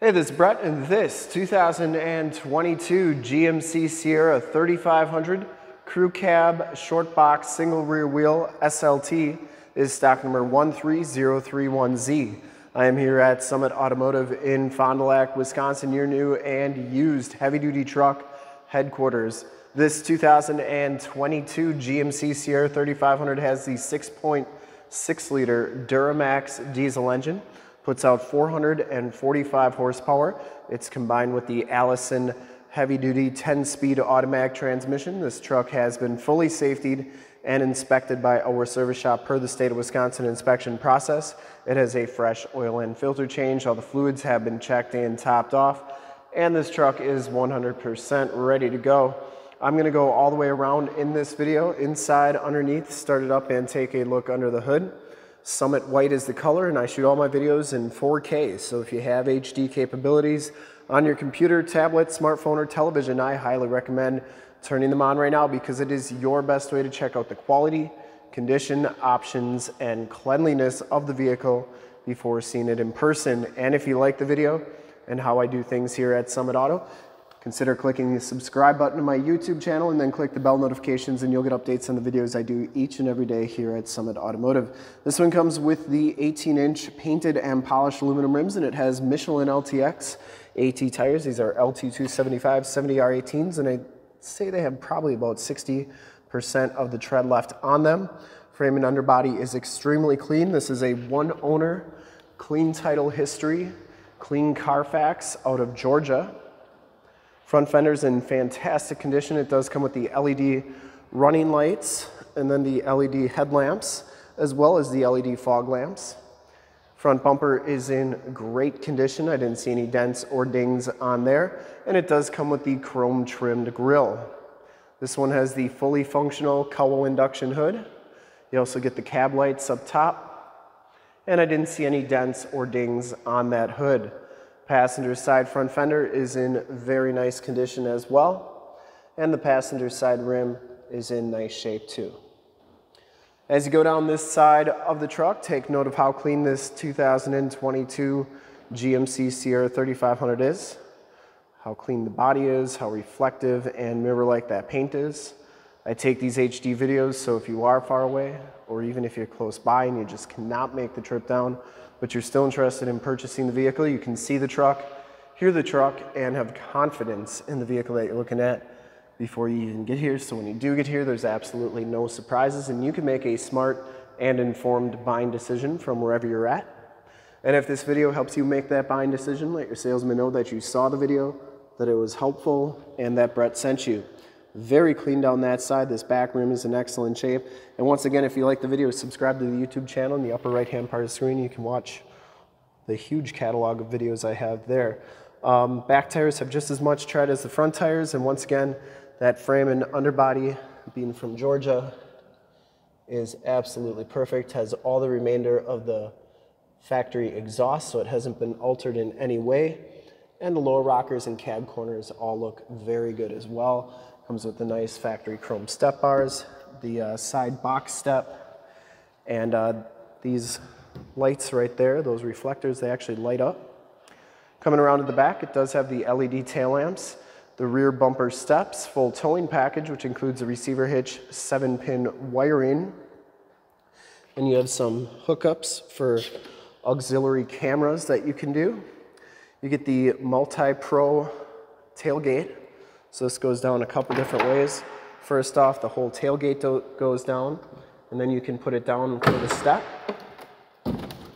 Hey, this is Brett, and this 2022 GMC Sierra 3500 Crew Cab Short Box Single Rear Wheel SLT is stock number 13031Z. I am here at Summit Automotive in Fond du Lac, Wisconsin, your new and used heavy duty truck headquarters. This 2022 GMC Sierra 3500 has the 6.6 liter Duramax diesel engine puts out 445 horsepower. It's combined with the Allison heavy duty 10 speed automatic transmission. This truck has been fully safetied and inspected by our service shop per the state of Wisconsin inspection process. It has a fresh oil and filter change. All the fluids have been checked and topped off. And this truck is 100% ready to go. I'm gonna go all the way around in this video, inside, underneath, start it up and take a look under the hood. Summit White is the color, and I shoot all my videos in 4K. So if you have HD capabilities on your computer, tablet, smartphone, or television, I highly recommend turning them on right now because it is your best way to check out the quality, condition, options, and cleanliness of the vehicle before seeing it in person. And if you like the video and how I do things here at Summit Auto, Consider clicking the subscribe button to my YouTube channel and then click the bell notifications and you'll get updates on the videos I do each and every day here at Summit Automotive. This one comes with the 18 inch painted and polished aluminum rims and it has Michelin LTX AT tires. These are LT275 70R18s and I say they have probably about 60% of the tread left on them. Frame and underbody is extremely clean. This is a one owner, clean title history, clean Carfax out of Georgia. Front fender's in fantastic condition. It does come with the LED running lights and then the LED headlamps, as well as the LED fog lamps. Front bumper is in great condition. I didn't see any dents or dings on there. And it does come with the chrome trimmed grille. This one has the fully functional cowl induction hood. You also get the cab lights up top. And I didn't see any dents or dings on that hood. Passenger side front fender is in very nice condition as well. And the passenger side rim is in nice shape too. As you go down this side of the truck, take note of how clean this 2022 GMC Sierra 3500 is, how clean the body is, how reflective and mirror-like that paint is. I take these HD videos, so if you are far away, or even if you're close by and you just cannot make the trip down, but you're still interested in purchasing the vehicle, you can see the truck, hear the truck, and have confidence in the vehicle that you're looking at before you even get here. So when you do get here, there's absolutely no surprises, and you can make a smart and informed buying decision from wherever you're at. And if this video helps you make that buying decision, let your salesman know that you saw the video, that it was helpful, and that Brett sent you. Very clean down that side. This back rim is in excellent shape. And once again, if you like the video, subscribe to the YouTube channel. In the upper right-hand part of the screen, you can watch the huge catalog of videos I have there. Um, back tires have just as much tread as the front tires. And once again, that frame and underbody being from Georgia is absolutely perfect. Has all the remainder of the factory exhaust, so it hasn't been altered in any way. And the lower rockers and cab corners all look very good as well. Comes with the nice factory chrome step bars, the uh, side box step, and uh, these lights right there, those reflectors, they actually light up. Coming around to the back, it does have the LED tail lamps, the rear bumper steps, full towing package, which includes a receiver hitch, seven pin wiring, and you have some hookups for auxiliary cameras that you can do. You get the multi-pro tailgate, so this goes down a couple different ways. First off, the whole tailgate goes down, and then you can put it down for the step.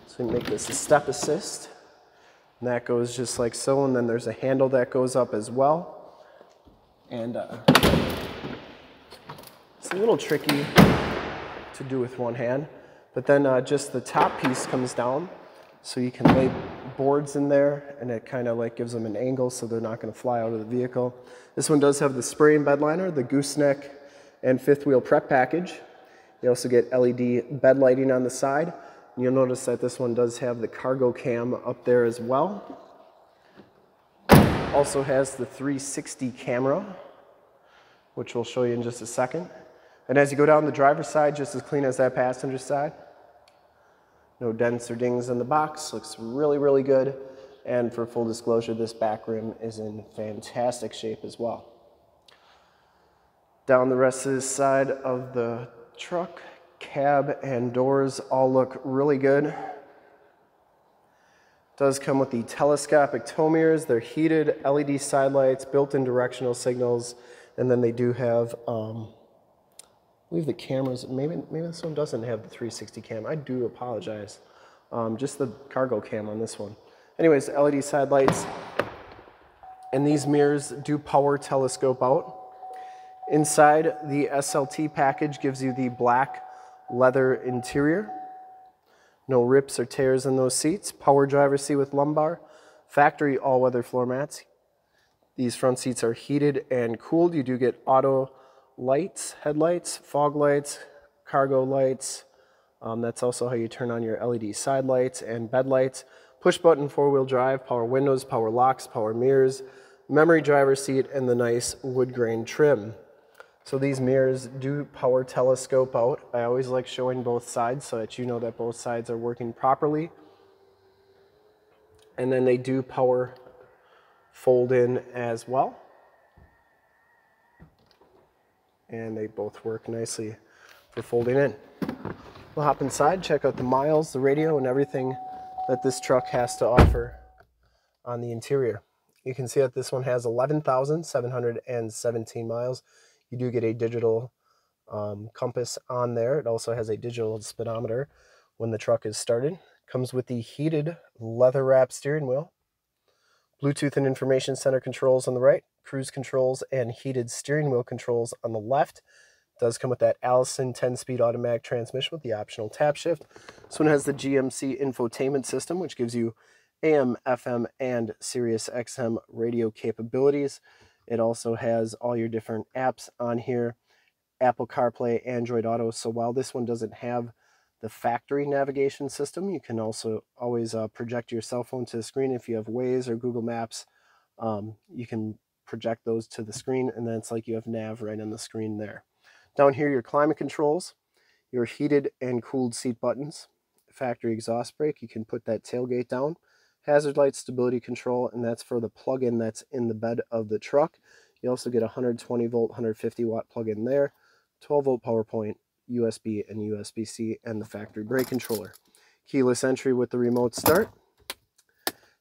So we make this a step assist. And that goes just like so, and then there's a handle that goes up as well. And uh, it's a little tricky to do with one hand, but then uh, just the top piece comes down, so you can lay boards in there and it kind of like gives them an angle so they're not going to fly out of the vehicle. This one does have the spray and bed liner, the gooseneck and fifth wheel prep package. You also get LED bed lighting on the side. You'll notice that this one does have the cargo cam up there as well. Also has the 360 camera, which we'll show you in just a second. And as you go down the driver's side, just as clean as that passenger side. No dents or dings in the box, looks really, really good. And for full disclosure, this back rim is in fantastic shape as well. Down the rest of the side of the truck, cab and doors all look really good. Does come with the telescopic tow mirrors. They're heated LED side lights, built-in directional signals, and then they do have, um, believe the cameras, maybe, maybe this one doesn't have the 360 cam. I do apologize. Um, just the cargo cam on this one. Anyways, LED side lights. And these mirrors do power telescope out. Inside, the SLT package gives you the black leather interior. No rips or tears in those seats. Power driver seat with lumbar. Factory all-weather floor mats. These front seats are heated and cooled. You do get auto lights, headlights, fog lights, cargo lights. Um, that's also how you turn on your LED side lights and bed lights. Push button four-wheel drive, power windows, power locks, power mirrors, memory driver seat, and the nice wood grain trim. So these mirrors do power telescope out. I always like showing both sides so that you know that both sides are working properly. And then they do power fold in as well. And they both work nicely for folding in. We'll hop inside, check out the miles, the radio, and everything that this truck has to offer on the interior. You can see that this one has 11,717 miles. You do get a digital um, compass on there. It also has a digital speedometer when the truck is started. Comes with the heated leather wrap steering wheel, Bluetooth and information center controls on the right, cruise controls and heated steering wheel controls on the left. does come with that Allison 10-speed automatic transmission with the optional tap shift. This one has the GMC infotainment system, which gives you AM, FM, and Sirius XM radio capabilities. It also has all your different apps on here, Apple CarPlay, Android Auto. So while this one doesn't have the factory navigation system, you can also always uh, project your cell phone to the screen. If you have Waze or Google Maps, um, you can project those to the screen and then it's like you have nav right on the screen there. Down here, your climate controls, your heated and cooled seat buttons, factory exhaust brake. You can put that tailgate down hazard light stability control, and that's for the plug-in that's in the bed of the truck. You also get a 120 volt, 150 watt plug-in there, 12 volt power point, USB and USB-C, and the factory brake controller. Keyless entry with the remote start.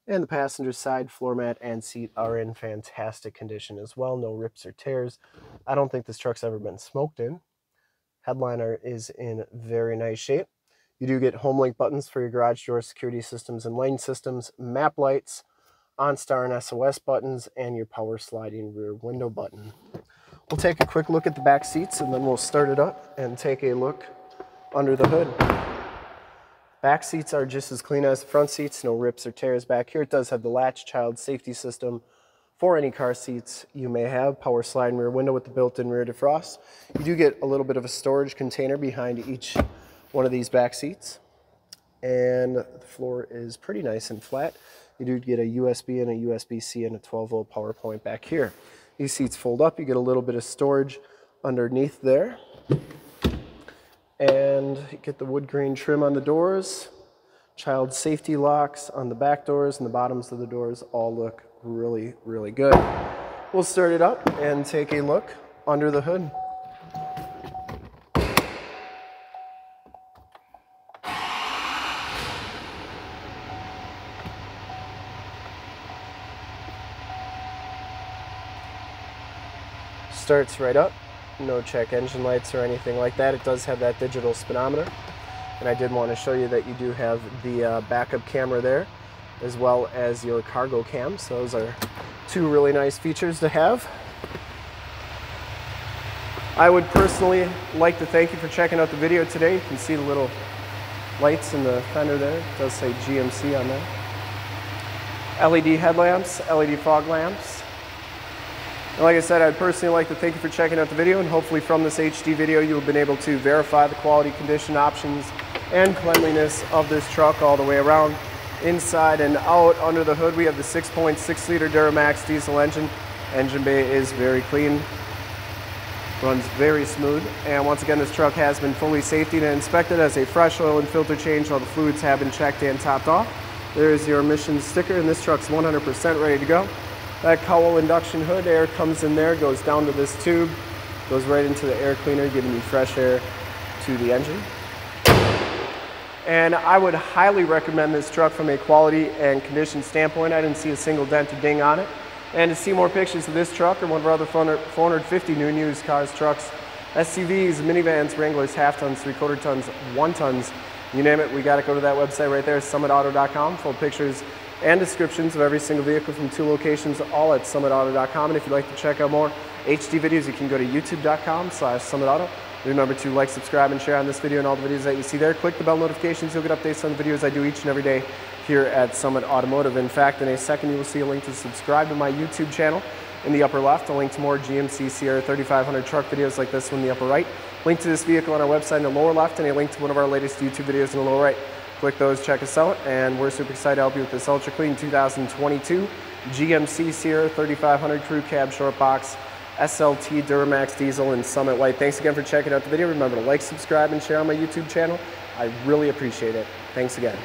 And the passenger side floor mat and seat are in fantastic condition as well. No rips or tears. I don't think this truck's ever been smoked in. Headliner is in very nice shape. You do get HomeLink buttons for your garage door security systems and lane systems, map lights, OnStar and SOS buttons, and your power sliding rear window button. We'll take a quick look at the back seats and then we'll start it up and take a look under the hood. Back seats are just as clean as the front seats, no rips or tears back here. It does have the latch child safety system for any car seats you may have. Power sliding rear window with the built-in rear defrost. You do get a little bit of a storage container behind each one of these back seats. And the floor is pretty nice and flat. You do get a USB and a USB-C and a 12 volt power point back here. These seats fold up, you get a little bit of storage underneath there. And get the wood grain trim on the doors, child safety locks on the back doors and the bottoms of the doors all look really, really good. We'll start it up and take a look under the hood. starts right up. No check engine lights or anything like that. It does have that digital speedometer. And I did want to show you that you do have the uh, backup camera there as well as your cargo cam. So those are two really nice features to have. I would personally like to thank you for checking out the video today. You can see the little lights in the fender there. It does say GMC on there. LED headlamps, LED fog lamps, and like I said, I'd personally like to thank you for checking out the video and hopefully from this HD video you have been able to verify the quality, condition, options, and cleanliness of this truck all the way around. Inside and out under the hood we have the 6.6 liter Duramax diesel engine. Engine bay is very clean, runs very smooth. And once again, this truck has been fully safety and inspected as a fresh oil and filter change. All the fluids have been checked and topped off. There's your emissions sticker, and this truck's 100% ready to go. That cowl induction hood, air comes in there, goes down to this tube, goes right into the air cleaner, giving you fresh air to the engine. And I would highly recommend this truck from a quality and condition standpoint. I didn't see a single dent or ding on it. And to see more pictures of this truck or one of our other 450 new and used cars, trucks, SUVs, minivans, Wranglers, half tons, three quarter tons, one tons, you name it, we got to go to that website right there, summitauto.com, full pictures and descriptions of every single vehicle from two locations, all at summitauto.com. And if you'd like to check out more HD videos, you can go to youtube.com slash summitauto. Remember to like, subscribe, and share on this video and all the videos that you see there. Click the bell notifications. You'll get updates on the videos I do each and every day here at Summit Automotive. In fact, in a second, you will see a link to subscribe to my YouTube channel in the upper left, a link to more GMC Sierra 3500 truck videos like this one in the upper right, link to this vehicle on our website in the lower left, and a link to one of our latest YouTube videos in the lower right. Click those, check us out, and we're super excited to help you with this Ultra Clean 2022 GMC Sierra 3500 Crew Cab Short Box SLT Duramax Diesel in Summit White. Thanks again for checking out the video. Remember to like, subscribe, and share on my YouTube channel. I really appreciate it. Thanks again.